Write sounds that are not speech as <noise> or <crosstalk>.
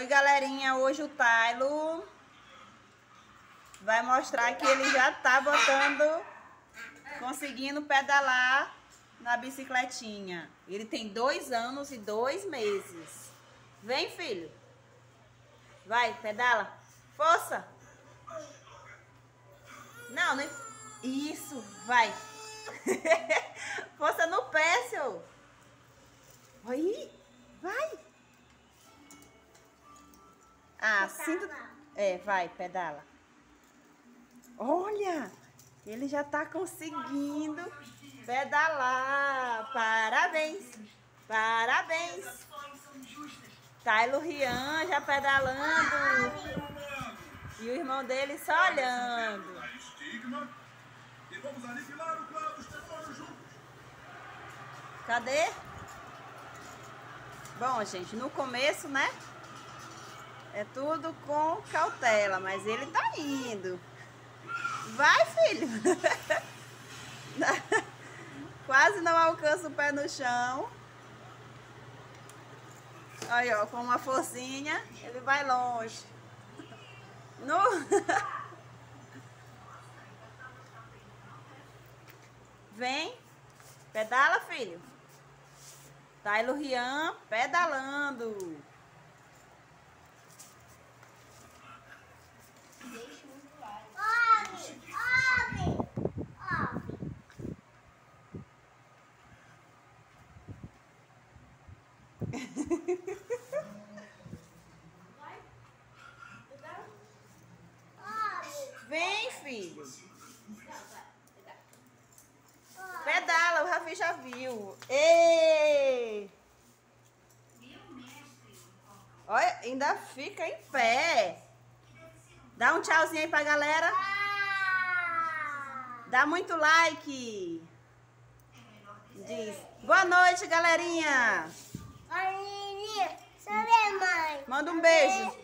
Oi, galerinha. Hoje o Tailo vai mostrar que ele já tá botando, conseguindo pedalar na bicicletinha. Ele tem dois anos e dois meses. Vem, filho. Vai, pedala. Força. Não, nem... Isso, vai. <laughs> Força no pé, Ah, sinto... É, vai, pedala. Olha, ele já tá conseguindo pedalar. Parabéns, parabéns. Tailo Rian já pedalando. E o irmão dele só olhando. Cadê? Bom, gente, no começo, né? É tudo com cautela, mas ele tá indo. Vai, filho. <laughs> Quase não alcança o pé no chão. Aí, ó, com uma forcinha, ele vai longe. No... <laughs> Vem. Pedala, filho. Tailo Rian pedalando. Vem, filho. Pedala, o Rafi já viu. Ei! Olha, ainda fica em pé. Dá um tchauzinho aí pra galera. Dá muito like. Diz. Boa noite, galerinha. Oi, sou minha mãe. Manda um beijo.